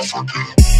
Africa.